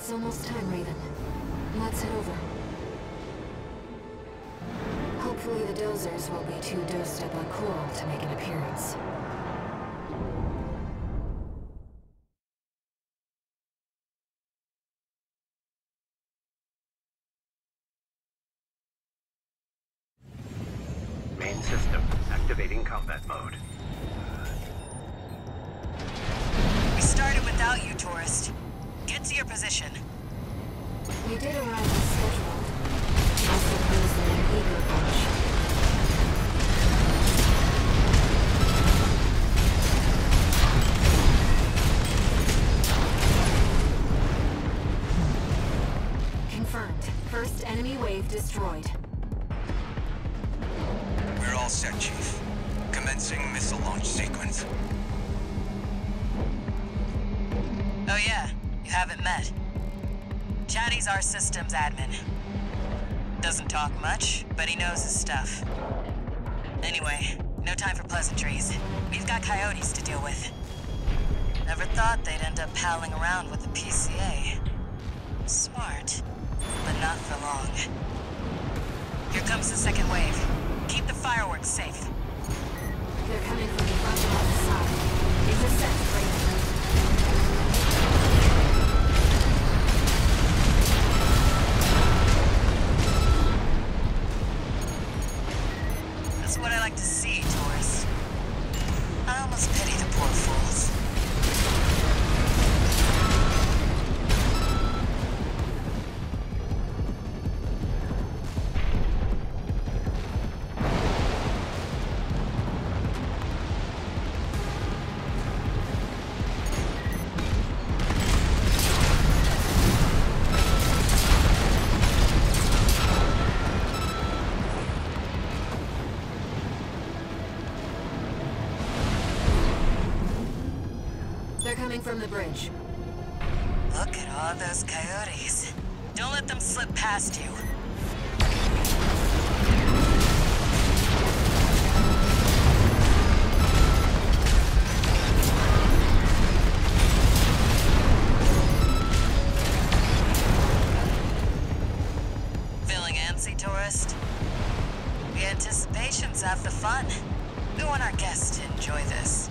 It's almost time, Raven. Let's head over. Hopefully the Dosers won't be too dosed up on coral to make an appearance. Main system activating combat mode. We started without you, tourist. Get to your position. We did arrive as scheduled. I suppose they're an eager bunch. Confirmed. First enemy wave destroyed. We're all set, Chief. Commencing missile launch sequence. Oh yeah, you haven't met. Chatty's our systems admin. Doesn't talk much, but he knows his stuff. Anyway, no time for pleasantries. We've got coyotes to deal with. Never thought they'd end up palling around with the PCA. Smart, but not for long. Here comes the second wave. Keep the fireworks safe. They're coming from the front and the side. It's a set. Coming from the bridge. Look at all those coyotes. Don't let them slip past you. Feeling antsy, tourist? The anticipation's half the fun. We want our guests to enjoy this.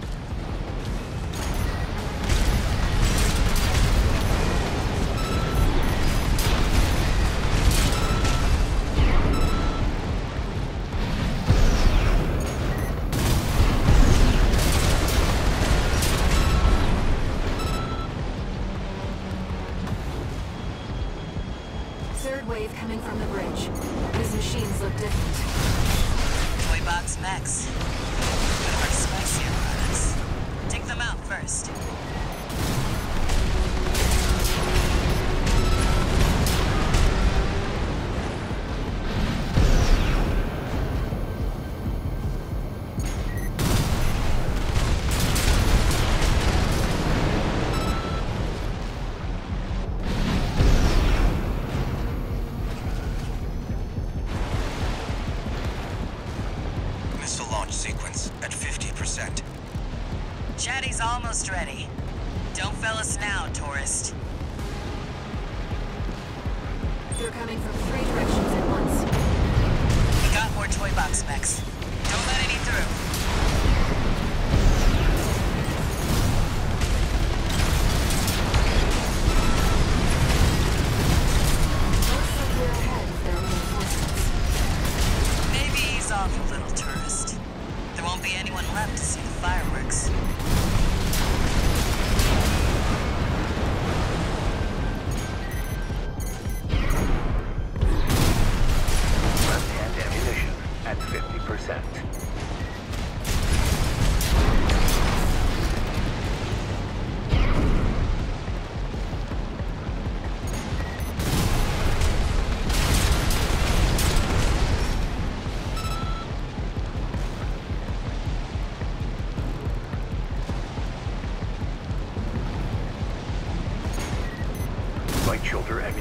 Wave coming from the bridge. These machines look different. Toy Box Max. Launch sequence at 50%. Chatty's almost ready. Don't fail us now, tourist. They're coming from three directions at once. We got more Toy Box Max. Don't let any through.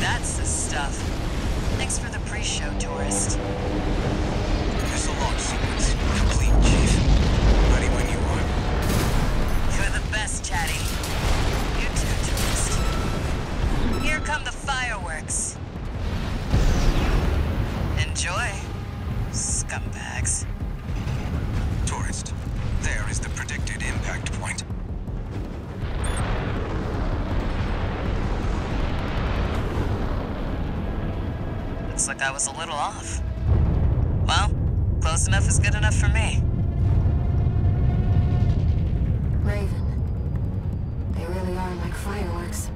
That's the stuff. Thanks for the pre-show, tourist. look, I was a little off. Well, close enough is good enough for me. Raven. They really are like fireworks.